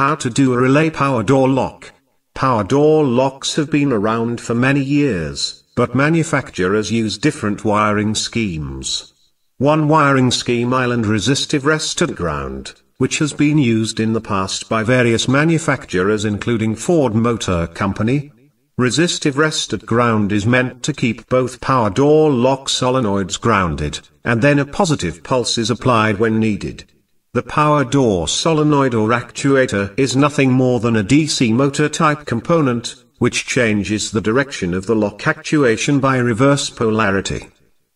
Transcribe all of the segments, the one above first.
How to do a relay power door lock. Power door locks have been around for many years, but manufacturers use different wiring schemes. One wiring scheme island resistive rest at ground, which has been used in the past by various manufacturers including Ford Motor Company. Resistive rest at ground is meant to keep both power door lock solenoids grounded, and then a positive pulse is applied when needed. The power door solenoid or actuator is nothing more than a DC motor type component, which changes the direction of the lock actuation by reverse polarity.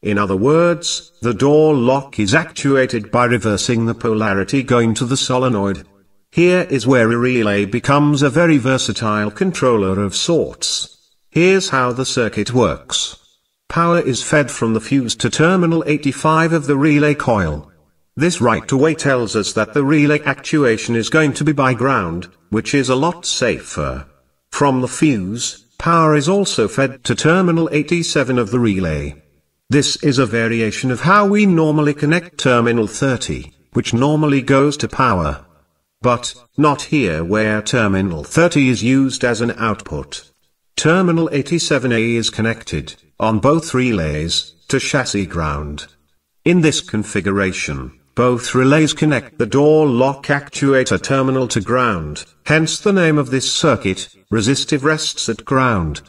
In other words, the door lock is actuated by reversing the polarity going to the solenoid. Here is where a relay becomes a very versatile controller of sorts. Here's how the circuit works. Power is fed from the fuse to terminal 85 of the relay coil. This right away tells us that the relay actuation is going to be by ground, which is a lot safer. From the fuse, power is also fed to terminal 87 of the relay. This is a variation of how we normally connect terminal 30, which normally goes to power. But, not here where terminal 30 is used as an output. Terminal 87A is connected, on both relays, to chassis ground. In this configuration, both relays connect the door lock actuator terminal to ground, hence the name of this circuit, resistive rests at ground.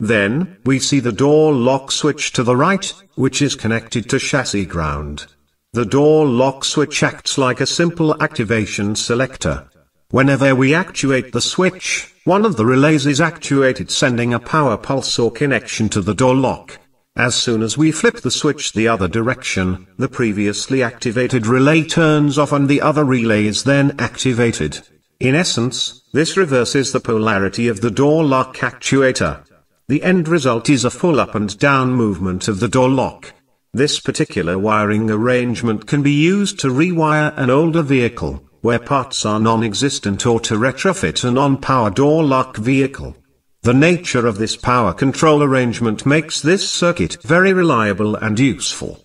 Then, we see the door lock switch to the right, which is connected to chassis ground. The door lock switch acts like a simple activation selector. Whenever we actuate the switch, one of the relays is actuated sending a power pulse or connection to the door lock. As soon as we flip the switch the other direction, the previously activated relay turns off and the other relay is then activated. In essence, this reverses the polarity of the door lock actuator. The end result is a full up and down movement of the door lock. This particular wiring arrangement can be used to rewire an older vehicle, where parts are non-existent or to retrofit a non-power door lock vehicle. The nature of this power control arrangement makes this circuit very reliable and useful.